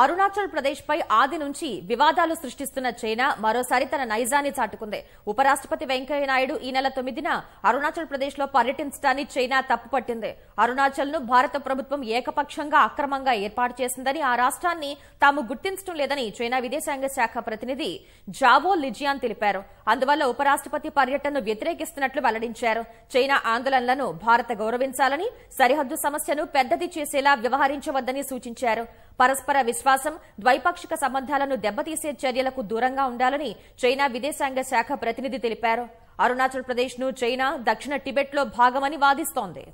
అరుణాచల్ ప్రదేశ్ పై ఆది నుంచి వివాదాలు సృష్టిస్తున్న చైనా మరోసారి తన నైజాన్ని చాటుకుంది. ఉపరాష్ట్రపతి వెంకయ్య నాయుడు ఈ నెల తొమ్మిదిన అరుణాచల్ ప్రదేశ్లో పర్యటించడాన్ని చైనా తప్పుపట్టింది అరుణాచల్ను భారత ప్రభుత్వం ఏకపక్షంగా అక్రమంగా ఏర్పాటు చేసిందని ఆ రాష్ట్రాన్ని తాము గుర్తించడం లేదని చైనా విదేశాంగ శాఖ ప్రతినిధి జావో లిజియాన్ తెలిపారు. అందువల్ల ఉపరాష్ట్రపతి పర్యటనను వ్యతిరేకిస్తున్నట్లు వెల్లడించారు. చైనా ఆందోళనలను భారత గౌరవించాలని సరిహద్దు సమస్యను పెద్దది చేసేలా వ్యవహరించవద్దని సూచించారు. పరస్పర విశ్వాసం ద్వైపాక్షిక సంబంధాలను దెబ్బతీసే చర్యలకు దూరంగా ఉండాలని చైనా విదేశాంగ శాఖ ప్రతినిధి తెలిపారు. అరుణాచల్ ప్రదేశ్ను చైనా దక్షిణ టిబెట్లో భాగమని వాదిస్తోంది.